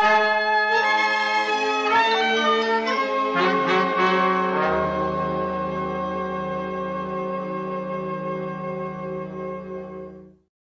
Bye.